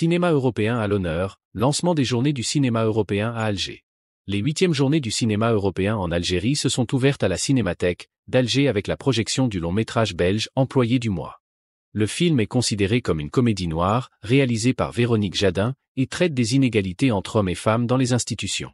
Cinéma européen à l'honneur, lancement des journées du cinéma européen à Alger. Les huitièmes journées du cinéma européen en Algérie se sont ouvertes à la Cinémathèque d'Alger avec la projection du long métrage belge Employé du mois. Le film est considéré comme une comédie noire, réalisée par Véronique Jadin, et traite des inégalités entre hommes et femmes dans les institutions.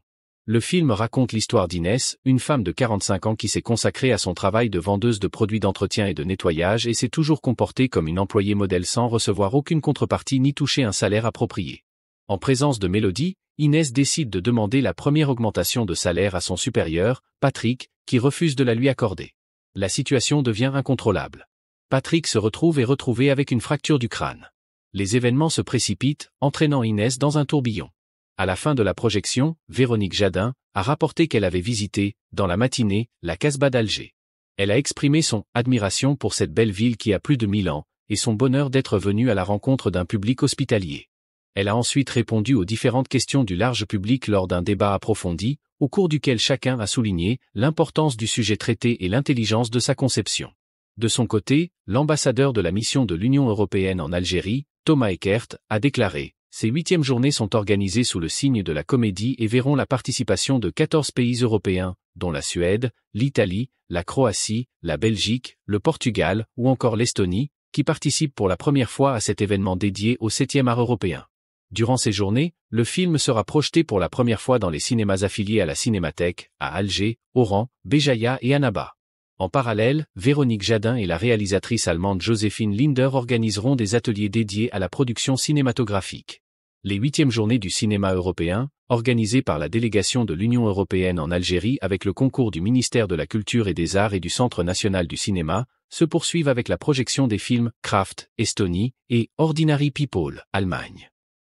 Le film raconte l'histoire d'Inès, une femme de 45 ans qui s'est consacrée à son travail de vendeuse de produits d'entretien et de nettoyage et s'est toujours comportée comme une employée modèle sans recevoir aucune contrepartie ni toucher un salaire approprié. En présence de Mélodie, Inès décide de demander la première augmentation de salaire à son supérieur, Patrick, qui refuse de la lui accorder. La situation devient incontrôlable. Patrick se retrouve et retrouvé avec une fracture du crâne. Les événements se précipitent, entraînant Inès dans un tourbillon. À la fin de la projection, Véronique Jadin a rapporté qu'elle avait visité, dans la matinée, la Casbah d'Alger. Elle a exprimé son admiration pour cette belle ville qui a plus de mille ans, et son bonheur d'être venue à la rencontre d'un public hospitalier. Elle a ensuite répondu aux différentes questions du large public lors d'un débat approfondi, au cours duquel chacun a souligné l'importance du sujet traité et l'intelligence de sa conception. De son côté, l'ambassadeur de la mission de l'Union européenne en Algérie, Thomas Eckert, a déclaré ces huitièmes journées sont organisées sous le signe de la comédie et verront la participation de 14 pays européens, dont la Suède, l'Italie, la Croatie, la Belgique, le Portugal ou encore l'Estonie, qui participent pour la première fois à cet événement dédié au 7e art européen. Durant ces journées, le film sera projeté pour la première fois dans les cinémas affiliés à la Cinémathèque, à Alger, Oran, Béjaïa et Annaba. En parallèle, Véronique Jadin et la réalisatrice allemande Joséphine Linder organiseront des ateliers dédiés à la production cinématographique les huitièmes journées du cinéma européen, organisées par la délégation de l'Union européenne en Algérie avec le concours du ministère de la Culture et des Arts et du Centre national du cinéma, se poursuivent avec la projection des films Kraft, Estonie, et Ordinary People, Allemagne.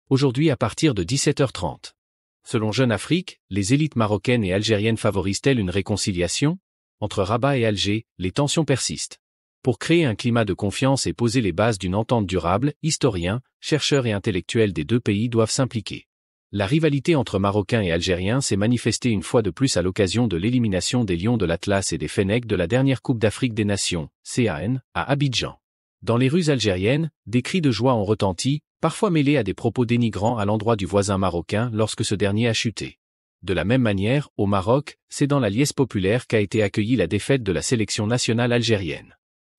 Aujourd'hui à partir de 17h30. Selon Jeune Afrique, les élites marocaines et algériennes favorisent-elles une réconciliation? Entre Rabat et Alger, les tensions persistent. Pour créer un climat de confiance et poser les bases d'une entente durable, historiens, chercheurs et intellectuels des deux pays doivent s'impliquer. La rivalité entre Marocains et Algériens s'est manifestée une fois de plus à l'occasion de l'élimination des Lions de l'Atlas et des Fennecs de la dernière Coupe d'Afrique des Nations, CAN, à Abidjan. Dans les rues algériennes, des cris de joie ont retenti, parfois mêlés à des propos dénigrants à l'endroit du voisin marocain lorsque ce dernier a chuté. De la même manière, au Maroc, c'est dans la liesse populaire qu'a été accueillie la défaite de la sélection nationale algérienne.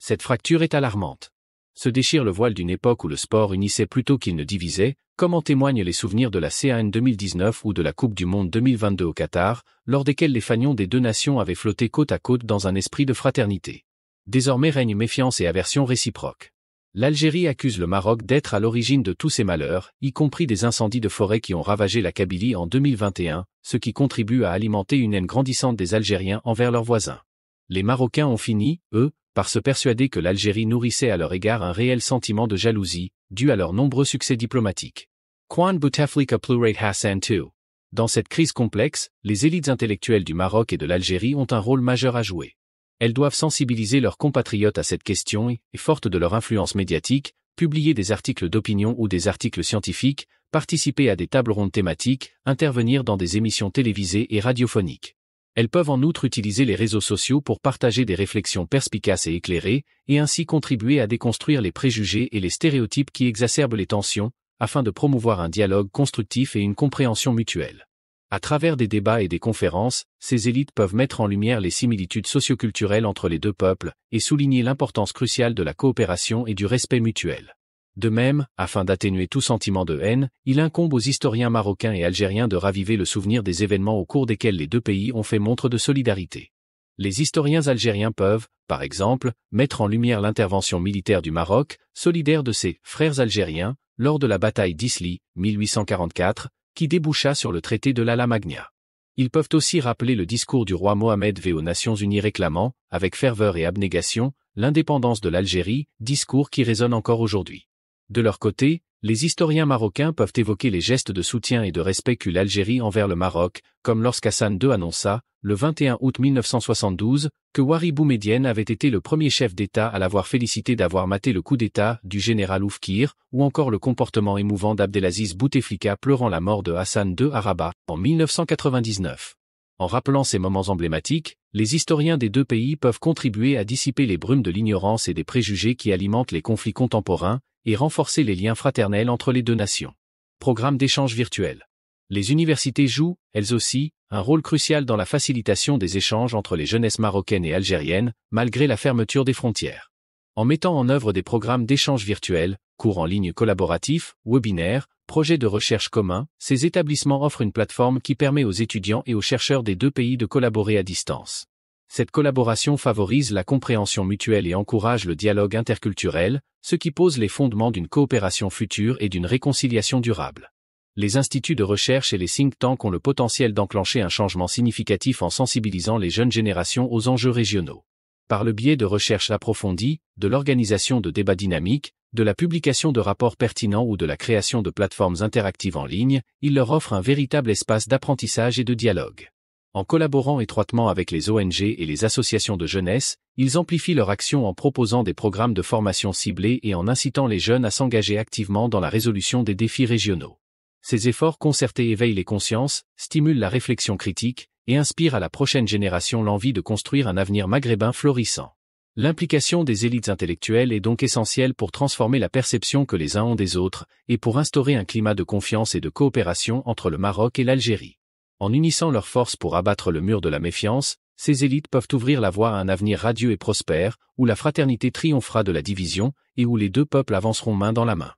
Cette fracture est alarmante. Se déchire le voile d'une époque où le sport unissait plutôt qu'il ne divisait, comme en témoignent les souvenirs de la CAN 2019 ou de la Coupe du Monde 2022 au Qatar, lors desquels les fanions des deux nations avaient flotté côte à côte dans un esprit de fraternité. Désormais règne méfiance et aversion réciproque. L'Algérie accuse le Maroc d'être à l'origine de tous ces malheurs, y compris des incendies de forêt qui ont ravagé la Kabylie en 2021, ce qui contribue à alimenter une haine grandissante des Algériens envers leurs voisins. Les Marocains ont fini, eux, par se persuader que l'Algérie nourrissait à leur égard un réel sentiment de jalousie, dû à leurs nombreux succès diplomatiques. Quan Bouteflika Plurate Hassan II. Dans cette crise complexe, les élites intellectuelles du Maroc et de l'Algérie ont un rôle majeur à jouer. Elles doivent sensibiliser leurs compatriotes à cette question et, fortes de leur influence médiatique, publier des articles d'opinion ou des articles scientifiques, participer à des tables rondes thématiques, intervenir dans des émissions télévisées et radiophoniques. Elles peuvent en outre utiliser les réseaux sociaux pour partager des réflexions perspicaces et éclairées, et ainsi contribuer à déconstruire les préjugés et les stéréotypes qui exacerbent les tensions, afin de promouvoir un dialogue constructif et une compréhension mutuelle. À travers des débats et des conférences, ces élites peuvent mettre en lumière les similitudes socioculturelles entre les deux peuples, et souligner l'importance cruciale de la coopération et du respect mutuel. De même, afin d'atténuer tout sentiment de haine, il incombe aux historiens marocains et algériens de raviver le souvenir des événements au cours desquels les deux pays ont fait montre de solidarité. Les historiens algériens peuvent, par exemple, mettre en lumière l'intervention militaire du Maroc, solidaire de ses frères algériens, lors de la bataille d'Isli, 1844, qui déboucha sur le traité de l'Ala Magna. Ils peuvent aussi rappeler le discours du roi Mohamed V aux Nations Unies réclamant, avec ferveur et abnégation, l'indépendance de l'Algérie, discours qui résonne encore aujourd'hui. De leur côté, les historiens marocains peuvent évoquer les gestes de soutien et de respect qu'eut l'Algérie envers le Maroc, comme lorsqu'Hassan II annonça, le 21 août 1972, que Wari Boumedienne avait été le premier chef d'État à l'avoir félicité d'avoir maté le coup d'État du général Oufkir, ou encore le comportement émouvant d'Abdelaziz Bouteflika pleurant la mort de Hassan II à Rabat, en 1999. En rappelant ces moments emblématiques, les historiens des deux pays peuvent contribuer à dissiper les brumes de l'ignorance et des préjugés qui alimentent les conflits contemporains, et renforcer les liens fraternels entre les deux nations. programme d'échange virtuel. Les universités jouent, elles aussi, un rôle crucial dans la facilitation des échanges entre les jeunesses marocaines et algériennes, malgré la fermeture des frontières. En mettant en œuvre des programmes d'échange virtuel, cours en ligne collaboratifs, webinaires, projets de recherche communs, ces établissements offrent une plateforme qui permet aux étudiants et aux chercheurs des deux pays de collaborer à distance. Cette collaboration favorise la compréhension mutuelle et encourage le dialogue interculturel, ce qui pose les fondements d'une coopération future et d'une réconciliation durable. Les instituts de recherche et les think tanks ont le potentiel d'enclencher un changement significatif en sensibilisant les jeunes générations aux enjeux régionaux. Par le biais de recherches approfondies, de l'organisation de débats dynamiques, de la publication de rapports pertinents ou de la création de plateformes interactives en ligne, ils leur offrent un véritable espace d'apprentissage et de dialogue. En collaborant étroitement avec les ONG et les associations de jeunesse, ils amplifient leur action en proposant des programmes de formation ciblés et en incitant les jeunes à s'engager activement dans la résolution des défis régionaux. Ces efforts concertés éveillent les consciences, stimulent la réflexion critique, et inspirent à la prochaine génération l'envie de construire un avenir maghrébin florissant. L'implication des élites intellectuelles est donc essentielle pour transformer la perception que les uns ont des autres, et pour instaurer un climat de confiance et de coopération entre le Maroc et l'Algérie. En unissant leurs forces pour abattre le mur de la méfiance, ces élites peuvent ouvrir la voie à un avenir radieux et prospère, où la fraternité triomphera de la division, et où les deux peuples avanceront main dans la main.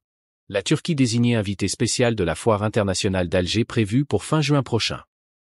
La Turquie désignée invité spécial de la foire internationale d'Alger prévue pour fin juin prochain.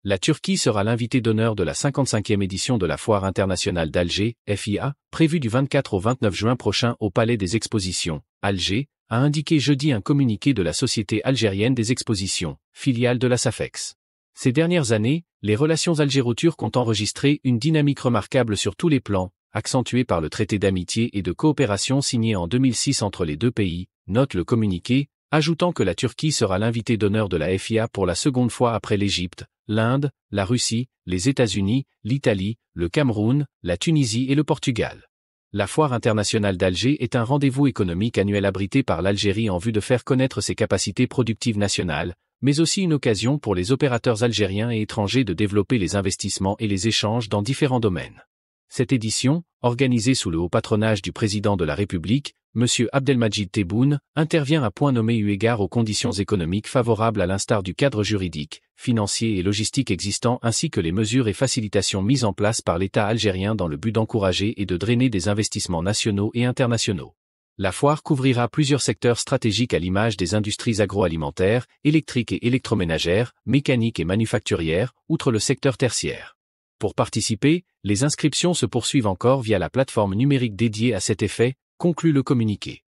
La Turquie sera l'invité d'honneur de la 55e édition de la foire internationale d'Alger, FIA, prévue du 24 au 29 juin prochain au Palais des Expositions, Alger, a indiqué jeudi un communiqué de la Société algérienne des expositions, filiale de la SAFEX. Ces dernières années, les relations algéro-turques ont enregistré une dynamique remarquable sur tous les plans, accentuée par le traité d'amitié et de coopération signé en 2006 entre les deux pays, note le communiqué, ajoutant que la Turquie sera l'invité d'honneur de la FIA pour la seconde fois après l'Égypte, l'Inde, la Russie, les États-Unis, l'Italie, le Cameroun, la Tunisie et le Portugal. La foire internationale d'Alger est un rendez-vous économique annuel abrité par l'Algérie en vue de faire connaître ses capacités productives nationales, mais aussi une occasion pour les opérateurs algériens et étrangers de développer les investissements et les échanges dans différents domaines. Cette édition, organisée sous le haut patronage du président de la République, M. Abdelmajid Tebboune, intervient à point nommé eu égard aux conditions économiques favorables à l'instar du cadre juridique, financier et logistique existant ainsi que les mesures et facilitations mises en place par l'État algérien dans le but d'encourager et de drainer des investissements nationaux et internationaux. La foire couvrira plusieurs secteurs stratégiques à l'image des industries agroalimentaires, électriques et électroménagères, mécaniques et manufacturières, outre le secteur tertiaire. Pour participer, les inscriptions se poursuivent encore via la plateforme numérique dédiée à cet effet, conclut le communiqué.